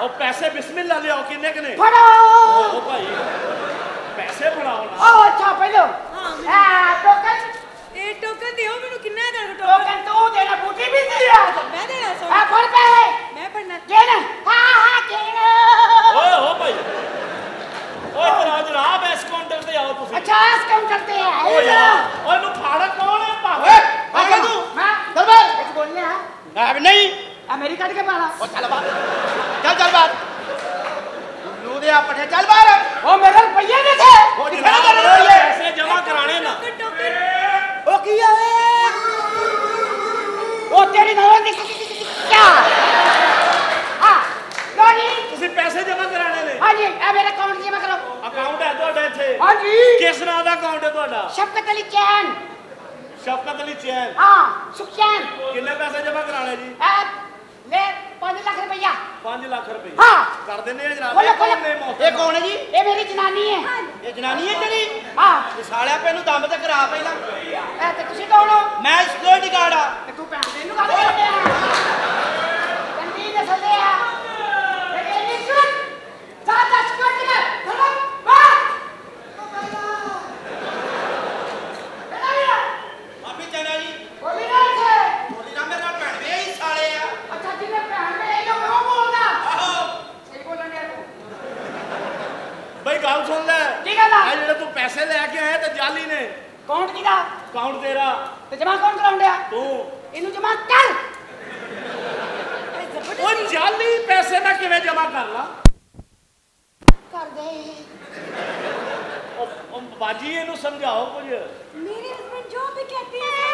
ਉਹ ਪੈਸੇ ਬਿਸਮਿਲ੍ਲਾ ਲਿਆਓ ਕਿੰਨੇ ਕਿਨੇ ਫੜੋ! ਉਹ ਭਾਈ ਪੈਸੇ ਫੜਾਓ ਨਾ। ਉਹ ਅੱਛਾ ਪਹਿਲੋ। ਹਾਂ। ਆ ਟੋਕਨ ਇਹ ਟੋਕਨ ਦਿਓ ਮੈਨੂੰ ਕਿੰਨਾ ਦੇਣਾ ਟੋਕਨ ਟੋਕਨ ਤੂੰ ਦੇਣਾ ਬੂਟੀ ਵੀ ਨਹੀਂ ਆ ਮੈਂ ਦੇਣਾ ਆ ਸੋਣਾ ਫੜ ਪੈਸੇ। ਮੈਂ ਫੜਨਾ। ਕਿਹਨ ਹਾਂ ਹਾਂ ਕਿਹਨ ਓਏ ਹੋ ਭਾਈ। ਓਏ ਜਨਾਬ ਜਨਾਬ ਇਸ ਕਾਊਂਟਰ ਤੇ ਆਓ ਤੁਸੀਂ। ਅੱਛਾ ਇਸ ਕਾਊਂਟਰ ਤੇ ਆ। ਓ ਯਾਰ ਓਏ ਨੂੰ ਫਾੜਾ ਕੌਣ ਹੈ ਭਾਵੇਂ? ਓਏ ਆ ਹਾਂ ਚੱਲ ਬਾਹਰ ਕੁਝ ਬੋਲਨੇ ਆ ਆ ਵੀ ਨਹੀਂ। ਆ ਮੇਰੀ ਕੱਢ ਕੇ ਪਾਲਾ ਉਹ ਚੱਲ ਬਾਹਰ। ਚੱਲ ਚੱਲ ਬਾਹਰ। ਲੂ ਦੇ ਆ ਪੱਠੇ ਚੱਲ ਬਾਹਰ। ਉਹ ਮੇਰੇ ਰੁਪਈਏ ਨੇ ਥੇ ਉਹ ਜਿਹੜਾ ਕਰ ਰਹੀ ਹੈ ਪੈਸੇ ਜਮ੍ਹਾਂ ਕਰਾਣੇ ਨਾ। ਉਹ ਕੀ ਆ ਉਹ ਤੇਰੀ ਨਾਲ ਦੀ ਕੀ ਹਾਂ ਲੋਨੀ ਤੁਸੀਂ ਪੈਸੇ ਜਮ੍ਹਾਂ ਕਰਾਣੇ ਨੇ। ਹਾਂਜੀ ਆ ਮੇਰੇ ਅਕਾਊਂਟ ਜਮਾ ਕਰੋ। ਅਕਾਊਂਟ ਹੈ ਤੁਹਾਡਾ ਇੱਥੇ। ਹਾਂਜੀ। ਕਿਸ ਨਾਂ ਦਾ ਅਕਾਊਂਟ ਹੈ ਤੁਹਾਡਾ? ਸ਼ਫਕਤ ਅਲੀ ਚੈਨ। ਸ਼ਫਕਤ ਅਲੀ ਚੈਨ। ਹਾਂ ਸੁਖਚੈਨ। ਕਿੰਨੇ ਪੈਸੇ ਜਮ੍ਹਾਂ ਕਰਾਣੇ ਜੀ? ਆ ਲੈ 5 ਲੱਖ ਰੁਪਈਆ। 5 ਲੱਖ ਰੁਪਏ ਹਾਂ। ਕਰ ਦਿੰਦੇ ਆ ਜਨਾਬ। ਬੋਲੋ, ਇਹ ਕੌਣ ਬੋਲੋ। ਨੇ ਮੌਤ ਇਹ ਕੌਣ ਹੈ ਜੀ? ਇਹ ਮੇਰੀ ਜਨਾਨੀ ਹੈ। ਇਹ ਜਨਾਨੀ ਹੈ ਤੇਰੀ? ਹਾਂ। ਇਹ ਸਾਲਿਆ ਪੈ ਨੂੰ ਦਮ ਤੇ ਕਰਾ ਪਹਿਲਾਂ। ਇਹ ਤੇ ਤੁਸੀਂ ਕੌਣ ਹੋ? ਮੈਂ ਸਿਕਿਉਰਿਟੀ ਗਾਰਡ ਆ। ਤੇ ਤੂੰ ਭੈਣ ਦੇ ਨੂੰ ਗੱਲ ਕਰਦੇ ਆ ਕੰਦੀ ਦੇ ਸੱਦੇ ਆ ਇਹ ਇਹ ਨਹੀਂ ਸੁਣ ਜਾ ਜਾ ਸੁਣ ਕੇ ਚਲੋ ਬਾਹਰ ਮਾਫੀ ਚਾਹਨਾ ਜੀ ਉਹ ਵੀ ਨਾ ਇੱਥੇ ਬੋਲੀ ਨਾ ਮੇਰੇ ਨਾਲ ਭੈਣ ਦੇ ਹੀ ਸਾਲੇ ਆ ਅੱਛਾ ਜਿਹਨੇ ਭੈਣ ਦੇ ਇਹ ਲੋਕ ਉਹ ਬੋਲਦਾ ਆਹੋ ਸਹੀ ਬੋਲਣ ਡਿਆ ਤੂੰ ਬਈ ਗੱਲ ਸੁਣ ਲੈ। ਕੀ ਗੱਲ ਆ? ਜਿਹੜੇ ਤੂੰ ਪੈਸੇ ਲੈ ਕੇ ਆਇਆ ਤੇ ਜਾਲੀ ਨੇ। ਕਾਉਂਟ ਕਿਦਾ ਕਾਉਂਟ ਤੇਰਾ? ਤੇ ਜਮਾ ਕੌਣ ਕਰਾਉਂਦਿਆ ਤੂੰ। ਇਹਨੂੰ ਜਮਾ ਕਰ। ਉਹ ਜਾਲੀ ਪੈਸੇ ਦਾ ਕਿਵੇਂ ਜਮਾ ਕਰ ਲਾ? ਕਰ ਦੇ। ਉਹ ਬਾਜੀ ਇਹਨੂੰ ਸਮਝਾਓ ਕੁਝ। ਮੇਰੇ ਹਸਬੰਦ ਜੋ ਵੀ ਕਹਤੇ ਹੈ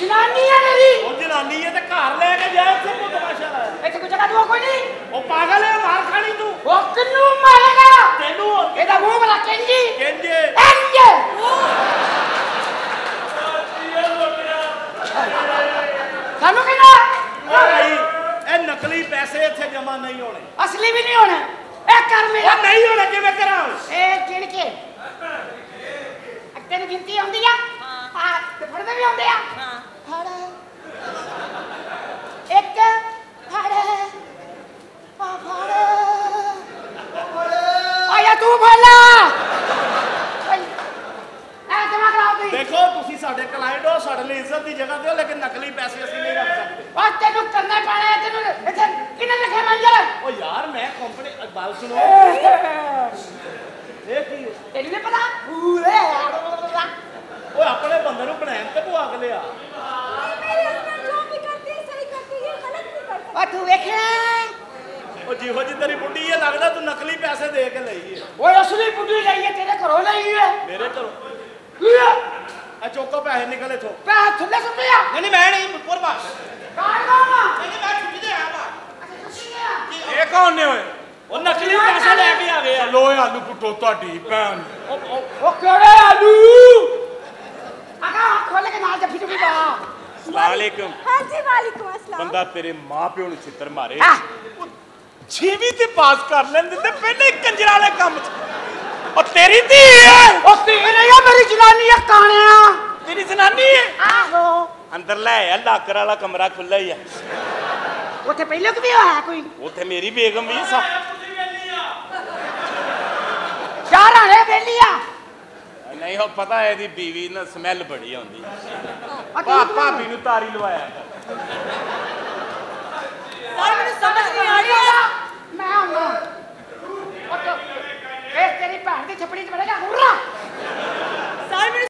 ਜਨਾਨੀ ਹੈ ਮੇਰੀ। ਉਹ ਜਨਾਨੀ ਹੈ ਤੇ ਘਰ ਲੈ ਕੇ ਜਾ ਉੱਥੇ ਪੈਸੇ ਇੱਥੇ ਜਮ੍ਹਾਂ ਨਹੀਂ ਹੋਣੇ। ਅਸਲੀ ਵੀ ਨਹੀਂ ਹੋਣਾ। ਇਹ ਕਰ ਮੇਰਾ ਉਹ ਨਹੀਂ ਹੋਣੇ ਕਿਵੇਂ ਕਰਾਂ? ਇਹ ਗਿਣ ਕੇ? ਅੱਗੇ ਨੂੰ ਗਿਣਤੀ ਆਉਂਦੀ ਆ? ਹਾਂ। ਹਾਂ ਤੇ ਫੜਦੇ ਵੀ ਆਉਂਦੇ ਆ? हाँ ਫੜ। ਇੱਕ ਫੜ। ਆ ਫੜ। ਆਇਆ ਤੂੰ ਜਮਾ ਤੁਸੀਂ ਦੇਖੋ ਤੁਸੀਂ ਸਾਡੇ ਕਲਾਇੰਟ ਹੋ ਸਾਡੇ ਲਈ ਇੱਜ਼ਤ ਦੀ ਜਗ੍ਹਾ ਹੋ ਲੇਕਿਨ ਨਕਲੀ ਪੈਸੇ ਅਸੀਂ ਨਹੀਂ ਰੱਖ ਸਕਦੇ। ਆ ਤੈਨੂੰ ਕਰਨਾ ਪੈਣਾ ਹੈ ਤੈਨੂੰ ਇੱਥੇ ਕਿਨੇ ਲਿਖਿਆ ਮੰਜਰ ਓ ਯਾਰ ਮੈਂ ਕੰਪਨੀ ਗੱਲ ਸੁਣੋ। ਇਹ ਕੀ? ਹੈ? ਤੈਨੂੰ ਨਹੀਂ ਪਤਾ? ਓਏ ਓਏ ਆਪਣੇ ਬੰਦੇ ਨੂੰ ਬਣਾਉਣ ਤੇ ਭੁਆਗ ਲਿਆ। ਓ ਤੂੰ ਵੇਖਿਆ ਓ ਜਿਹੋ ਜਿਹੀ ਤੇਰੀ ਬੁੱਢੀ ਹੈ ਲੱਗਦਾ ਤੂੰ ਨਕਲੀ ਪੈਸੇ ਦੇ ਕੇ ਲਈ ਹੈ ਓਏ ਅਸਲੀ ਬੁੱਢੀ ਲਈ ਹੈ ਤੇਰੇ ਘਰੋਂ ਲਈ ਹੈ ਮੇਰੇ ਘਰੋਂ? ਕੀ ਹੈ? ਆ ਚੋਕੋ ਪੈਸੇ ਨਿਕਲੇ ਥੋ ਪੈਸੇ ਥੱਲੇ ਸੁੱਟਿਆ ਨਹੀਂ ਨਹੀਂ ਮੈਂ ਨਹੀਂ ਪੁਰਵਾ ਕਾਹਦਾ ਵਾ ਨਹੀਂ ਨਹੀਂ, ਮੈਂ ਇਹ ਕੌਣ ਨੇ ਓਏ? ਉਹ ਨਕਲੀ ਪੈਸਾ ਲੈ ਕੇ ਆ ਗਏ ਆ। ਲੋ ਆਲੂ ਪੁੱਟੋ ਤੁਹਾਡੀ ਭੈਣ। ਉਹ ਕਿਹੜੇ ਆਲੂ? ਆਗਾ ਖੋਲ ਕੇ ਨਾਲ ਜੱਫੀ ਜੁਗੀ ਬਾ ਵਾਲੇਕਮ। ਹਾਂਜੀ ਵਾਲੇਕਮ ਅਸਲਾਮ। ਬੰਦਾ ਤੇਰੇ ਮਾਪਿਓ ਨੂੰ ਛਿੱਤਰ ਮਾਰੇ। ਛੇਵੀਂ ਤੇ ਪਾਸ ਕਰ ਲੈਂਦੇ ਤੇ ਪਹਿਲੇ ਕੰਜਰਾ ਵਾਲੇ ਕੰਮ ਚ। ਉਹ ਤੇਰੀ ਧੀ ਹੈ ਉਹ ਧੀ ਨਹੀਂ ਆ ਮੇਰੀ ਜਨਾਨੀ ਆ ਕਾਣਿਆ। ਤੇਰੀ ਜਨਾਨੀ ਹੈ ਆਹੋ। ਅੰਦਰ ਲੈ ਆ ਲਾਕਰ ਵਾਲਾ ਕਮਰਾ ਖੁੱਲਾ ਹੀ ਆ। ਉੱਥੇ ਪਹਿਲਾਂ ਕਿ ਵੀ ਹੋਇਆ ਕੋਈ? ਉੱਥੇ ਮੇਰੀ ਬੇਗਮ ਵੀ ਸਾ ਯਾਰ ਹਰੇ ਵੇਲੀ ਨਹੀਂ ਉਹ ਪਤਾ ਹੈ ਇਹਦੀ ਬੀਵੀ ਨਾ ਸਮੈਲ ਬੜੀ ਆਉਂਦੀ। ਪਾਪਾ ਭਾਬੀ ਨੂੰ ਤਾਰੀ ਲਵਾਇਆ। ਯਾਰ ਮੈਨੂੰ ਸਮਝ ਨਹੀਂ ਆ